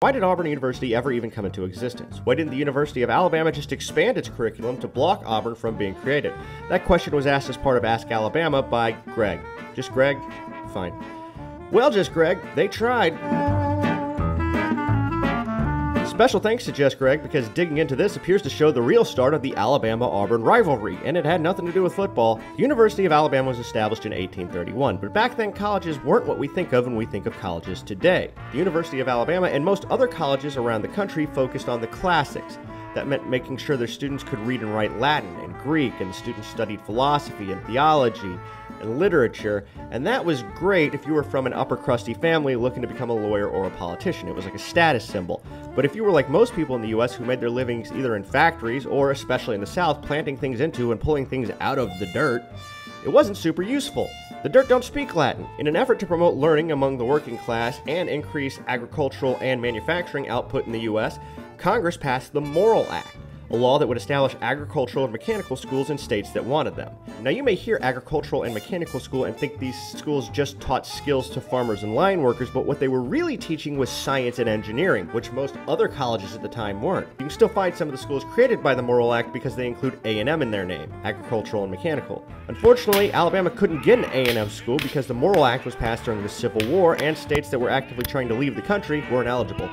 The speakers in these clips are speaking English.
Why did Auburn University ever even come into existence? Why didn't the University of Alabama just expand its curriculum to block Auburn from being created? That question was asked as part of Ask Alabama by Greg. Just Greg? Fine. Well, just Greg, they tried. Special thanks to Just Greg because digging into this appears to show the real start of the Alabama Auburn rivalry, and it had nothing to do with football. The University of Alabama was established in 1831, but back then colleges weren't what we think of when we think of colleges today. The University of Alabama and most other colleges around the country focused on the classics. That meant making sure their students could read and write Latin and Greek, and the students studied philosophy and theology and literature, and that was great if you were from an upper crusty family looking to become a lawyer or a politician. It was like a status symbol. But if you were like most people in the US who made their livings either in factories or, especially in the South, planting things into and pulling things out of the dirt, it wasn't super useful. The dirt don't speak Latin. In an effort to promote learning among the working class and increase agricultural and manufacturing output in the US, Congress passed the Morrill Act a law that would establish agricultural and mechanical schools in states that wanted them. Now, you may hear agricultural and mechanical school and think these schools just taught skills to farmers and line workers, but what they were really teaching was science and engineering, which most other colleges at the time weren't. You can still find some of the schools created by the Morrill Act because they include A&M in their name, agricultural and mechanical. Unfortunately, Alabama couldn't get an A&M school because the Morrill Act was passed during the Civil War and states that were actively trying to leave the country weren't eligible.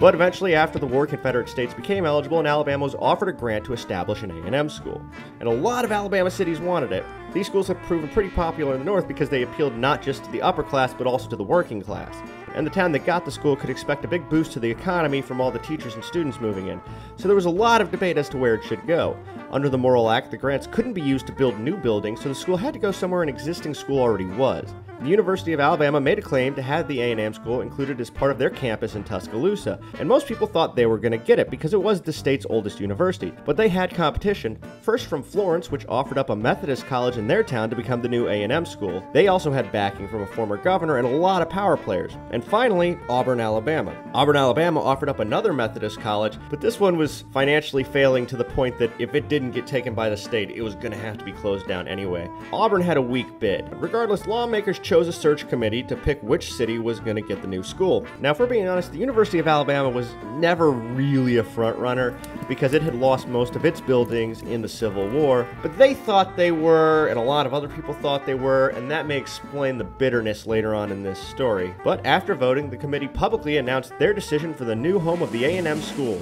But eventually, after the war, Confederate states became eligible, and Alabama was offered a grant to establish an A&M school. And a lot of Alabama cities wanted it. These schools have proven pretty popular in the North because they appealed not just to the upper class, but also to the working class and the town that got the school could expect a big boost to the economy from all the teachers and students moving in. So there was a lot of debate as to where it should go. Under the Morrill Act, the grants couldn't be used to build new buildings, so the school had to go somewhere an existing school already was. The University of Alabama made a claim to have the A&M school included as part of their campus in Tuscaloosa, and most people thought they were going to get it because it was the state's oldest university. But they had competition, first from Florence, which offered up a Methodist college in their town to become the new A&M school. They also had backing from a former governor and a lot of power players. And finally, Auburn, Alabama. Auburn, Alabama offered up another Methodist college, but this one was financially failing to the point that if it didn't get taken by the state, it was going to have to be closed down anyway. Auburn had a weak bid. Regardless, lawmakers chose a search committee to pick which city was going to get the new school. Now, if we're being honest, the University of Alabama was never really a frontrunner because it had lost most of its buildings in the Civil War, but they thought they were, and a lot of other people thought they were, and that may explain the bitterness later on in this story. But after voting, the committee publicly announced their decision for the new home of the A&M school.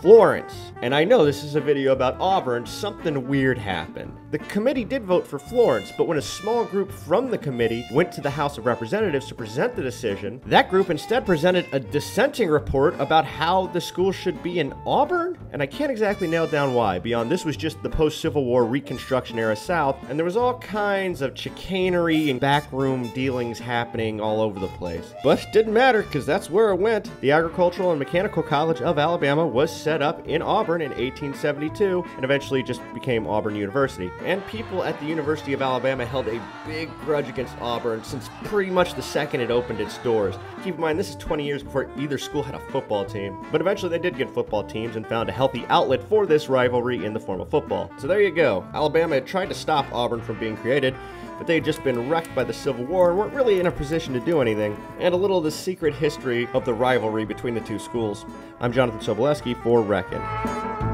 Florence. And I know this is a video about Auburn, something weird happened. The committee did vote for Florence, but when a small group from the committee went to the House of Representatives to present the decision, that group instead presented a dissenting report about how the school should be in Auburn? And I can't exactly nail down why, beyond this was just the post-Civil War Reconstruction era South, and there was all kinds of chicanery and backroom dealings happening all over the place. But didn't matter, because that's where it went. The Agricultural and Mechanical College of Alabama was set up in Auburn in 1872 and eventually just became Auburn University. And people at the University of Alabama held a big grudge against Auburn since pretty much the second it opened its doors. Keep in mind, this is 20 years before either school had a football team. But eventually they did get football teams and found a healthy outlet for this rivalry in the form of football. So there you go. Alabama had tried to stop Auburn from being created, but they had just been wrecked by the Civil War and weren't really in a position to do anything, and a little of the secret history of the rivalry between the two schools. I'm Jonathan Sobolewski for Reckon.